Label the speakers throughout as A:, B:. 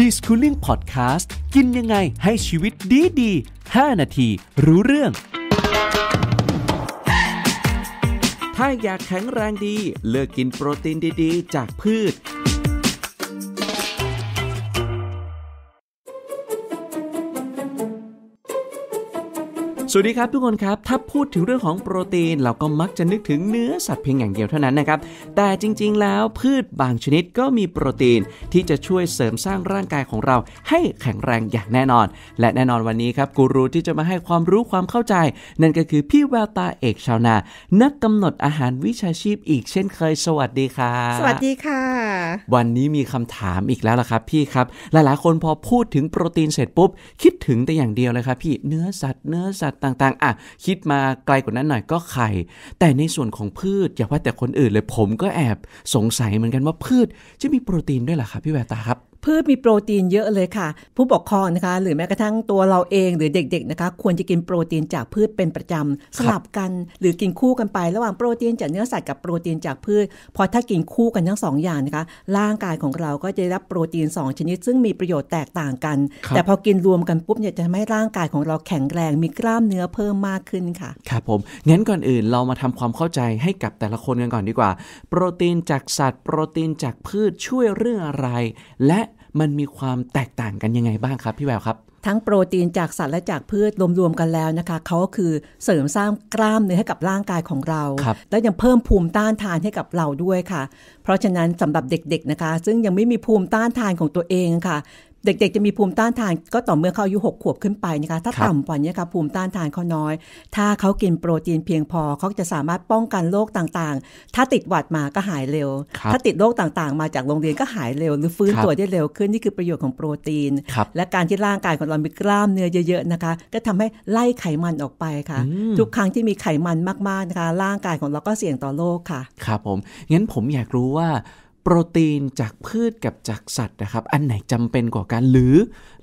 A: ดีสคูลิ่งพอดแคสต์กินยังไงให้ชีวิตดีดี5นาที รู้เรื่อง ถ้าอยากแข็งแรงดี เลือกกินโปรตีนดี ๆ จากพืช สวัสดีครับทุกคนครับ ถ้าพูดถึงเรื่องของโปรตีน เราก็มักจะนึกถึงเนื้อสัตว์เพียงอย่างเดียวเท่านั้นนะครับ แต่จริงๆแล้วพืชบางชนิดก็มีโปรตีนที่จะช่วยเสริมสร้างร่างกายของเราให้แข็งแรงอย่างแน่นอน และแน่นอนวันนี้ครับกูรูที่จะมาให้ความรู้ความเข้าใจ นั่นก็คือพี่แววตาเอกชาวนา นักกำหนดอาหารวิชาชีพอีกเช่นเคย สวัสดีครับ
B: สวัสดีค่ะ
A: วันนี้มีคำถามอีกแล้วล่ะครับพี่ครับ หลายๆ คนพอพูดถึงโปรตีนเสร็จปุ๊บ คิดถึงแต่อย่างเดียวเลยครับพี่เนื้อสัตว์เนื้อสัตว์ต่างๆ อะ คิดมาไกลกว่านั้นหน่อยก็ไข่ แต่ในส่วนของพืชอย่าว่าแต่คนอื่นเลยผมก็แอบสงสัยเหมือนกันว่าพืชจะมีโปรตีนด้วยหรอครับพี่แววตาครับ
B: พืชมีโปรตีนเยอะเลยค่ะ ผู้ปกครองนะคะ หรือแม้กระทั่งตัวเราเองหรือเด็กๆนะคะ ควรจะกินโปรตีนจากพืชเป็นประจำสลับกันหรือกินคู่กันไประหว่างโปรตีนจากเนื้อสัตว์กับโปรตีนจากพืชเพราะถ้ากินคู่กันทั้งสองอย่างนะคะ ร่างกายของเราก็จะได้รับโปรตีน 2 ชนิด ซึ่งมีประโยชน์แตกต่างกัน
A: ครับ
B: แต่พอกินรวมกันปุ๊บเนี่ยจะทำให้ร่างกายของเราแข็งแรงมีกล้ามเนื้อเพิ่มมากขึ้นค่ะ
A: ครับผมงั้นก่อนอื่นเรามาทำความเข้าใจให้กับแต่ละคนกันก่อนดีกว่า โปรตีนจากสัตว์ โปรตีนจากพืชช่วยเรื่องอะไร และ มันมีความแตกต่างกันยังไงบ้างครับ พี่แววครับ
B: ทั้งโปรตีนจากสัตว์และจากพืชรวมๆกันแล้วนะคะเขาก็คือเสริมสร้างกล้ามเนื้อให้กับร่างกายของเรา
A: ครับ
B: และยังเพิ่มภูมิต้านทานให้กับเราด้วยค่ะ เพราะฉะนั้นสำหรับเด็กๆนะคะ ซึ่งยังไม่มีภูมิต้านทานของตัวเองค่ะ เด็กๆ จะมีภูมิต้านทานก็ต่อเมื่อเขาอายุ6ขวบขึ้นไปนะคะ ถ้า
A: ครับ
B: ต่ำกว่านี้ค่ะภูมิต้านทานเขาน้อย ถ้าเขากินโปรตีนเพียงพอเขาจะสามารถป้องกันโรคต่างๆ ถ้าติดหวัดมาก็หายเร็ว
A: ครับ
B: ถ้าติดโรคต่างๆ มาจากโรงเรียนก็หายเร็ว หรือฟื้น
A: ครับ
B: ตัวได้เร็วขึ้นนี่คือประโยชน์ของโปรตีน
A: ครับ
B: และการที่ร่างกายของเรามีกล้ามเนื้อเยอะๆนะคะ ก็ทำให้ไล่ไขมันออกไปค่ะ
A: อืม
B: ทุกครั้งที่มีไขมันมากๆนะคะร่างกายของเราก็เสี่ยงต่อโรคค่ะ
A: ครับผมงั้นผมอยากรู้ว่า โปรตีนจากพืชกับจากสัตว์นะครับ อันไหนจำเป็นกว่ากันหรือ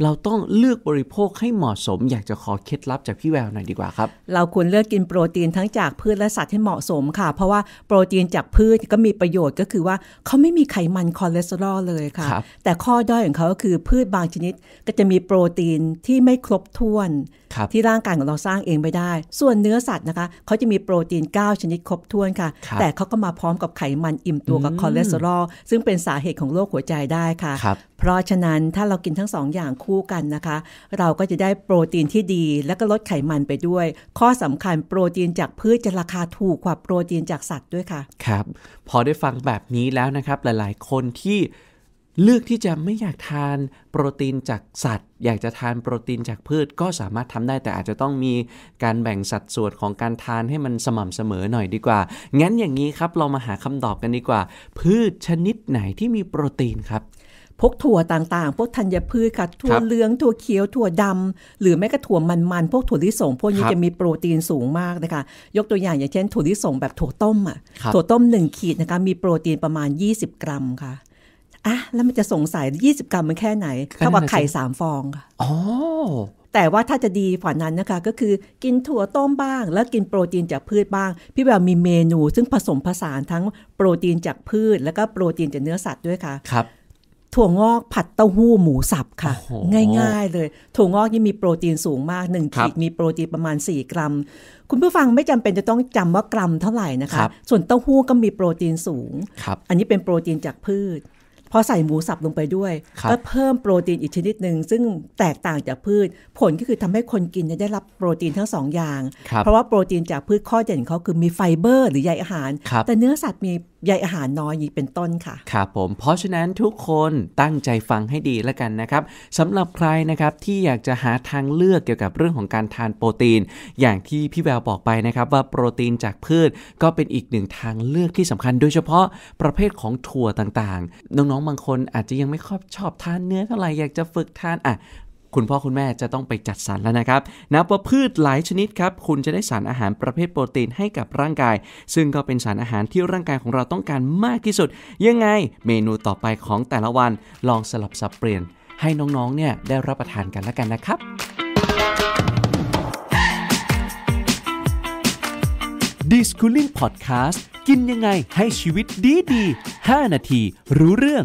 A: เราต้องเลือกบริโภคให้เหมาะสม อยากจะขอเคล็ดลับจากพี่แววหน่อยดีกว่าครับ
B: เราควรเลือกกินโปรตีนทั้งจากพืชและสัตว์ให้เหมาะสมค่ะ เพราะว่าโปรตีนจากพืชก็มีประโยชน์ก็คือว่าเขาไม่มีไขมันคอเลสเตอรอลเลยค่ะ
A: ครับ
B: แต่ข้อด้อยของเขาก็คือพืชบางชนิดก็จะมีโปรตีนที่ไม่ครบถ้วน
A: ครับ
B: ที่ร่างกายของเราสร้างเองไม่ได้ ส่วนเนื้อสัตว์นะคะเขาจะมีโปรตีน 9 ชนิดครบถ้วนค่ะ
A: ครับ
B: แต่เขาก็มาพร้อมกับไขมันอิ่มตัวกับ
A: อืม
B: คอเลสเตอรอลซึ่งเป็นสาเหตุของโรคหัวใจได้ค่ะ
A: ครับ
B: เพราะฉะนั้นถ้าเรากินทั้งสองอย่างคู่กันนะคะ เราก็จะได้โปรตีนที่ดี และก็ลดไขมันไปด้วย ข้อสำคัญโปรตีนจากพืชจะราคาถูกกว่าโปรตีนจากสัตว์ด้วยค่ะ
A: ครับ พอได้ฟังแบบนี้แล้วนะครับหลาย ๆ คนที่ เลือกที่จะไม่อยากทานโปรตีนจากสัตว์ อยากจะทานโปรตีนจากพืชก็สามารถทำได้แต่อาจจะต้องมีการแบ่งสัดส่วนของการทานให้มันสม่ำเสมอหน่อยดีกว่า งั้นอย่างนี้ครับเรามาหาคำตอบกันดีกว่า พืชชนิดไหนที่มีโปรตีนครับ
B: พวกถั่วต่างๆ พวกธัญพืชค่ะ ถั่
A: ควรับ
B: เหลือง ถั่วเขียว ถั่วดำหรือแม้กระทั่วมันๆ พวกถั่วลิสง พวกนี้
A: ครับ
B: จะมีโปรตีนสูงมากนะคะ ยกตัวอย่างอย่างเช่นถั่วลิสงแบบถั่วต้มอะ
A: ครับ
B: ถั่วต้ม 1 ขีดนะคะ มีโปรตีนประมาณ 20 กรัมค่ะ อะแล้วมันจะสงสัย 20 กรัมมันแค่ไหนเท่ากับไข่3ฟองค่ะ
A: อ๋อ
B: แต่ว่าถ้าจะดีกว่านั้นนะคะก็คือกินถั่วต้มบ้าง แล้วกินโปรตีนจากพืชบ้าง พี่แววมีเมนู ซึ่งผสมผสานทั้งโปรตีนจากพืช แล้วก็โปรตีนจากเนื้อสัตว์ด้วยค่ะ
A: ครับ
B: ถั่วงอกผัดเต้าหู้หมูสับค่ะ
A: โอ้โห
B: ง่ายๆเลย ถั่วงอกนี่มีโปรตีนสูงมากหนึ่ง
A: ครั
B: ขี
A: บ
B: ดมีโปรตีนประมาณ 4 กรัม คุณผู้ฟังไม่จำเป็นจะต้องจำว่ากรัมเท่าไหร่นะ
A: ครั
B: คะ
A: บ
B: ส่วนเต้าหู้ก็มีโปรตีนสูง
A: ครับ
B: อันนี้เป็นโปรตีนจากพืช พอใส่หมูสับลงไปด้วย
A: ครับ
B: ก็เพิ่มโปรตีนอีกชนิดหนึ่งซึ่งแตกต่างจากพืช ผลก็คือทำให้คนกินเนี่ยได้รับโปรตีนทั้งสองอย่าง
A: ครับ
B: เพราะว่าโปรตีนจากพืชข้อเด่นของเขาคือมีไฟเบอร์ หรือใยอาหาร
A: ครับ
B: แต่เนื้อสัตว์มีใยอาหารน้อยอย่างนี้เป็นต้นค่ะ
A: ครับผมเพราะฉะนั้นทุกคนตั้งใจฟังให้ดีแล้วกันนะครับสำหรับใครนะครับที่อยากจะหาทางเลือกเกี่ยวกับเรื่องของการทานโปรตีน อย่างที่พี่แววบอกไปนะครับว่าโปรตีนจากพืชก็เป็นอีกหนึ่งทางเลือกที่สำคัญ โดยเฉพาะประเภทของถั่วต่างๆ น้องๆบางคนอาจจะยังไม่ค่อยชอบทานเนื้อเท่าไหร่อยากจะฝึกทานอะคุณพ่อคุณแม่จะต้องไปจัดสรรแล้วนะครับนับว่าพืชหลายชนิดครับ คุณจะได้สารอาหารประเภทโปรตีนให้กับร่างกาย ซึ่งก็เป็นสารอาหารที่ร่างกายของเราต้องการมากที่สุด ยังไงเมนูต่อไปของแต่ละวัน ลองสลับสับเปลี่ยน ให้น้องๆเนี่ยได้รับประทานกันแล้วกันนะครับ d i s c o o l i n g Podcast กินยังไงให้ชีวิตดีดี 5 นาทีรู้เรื่อง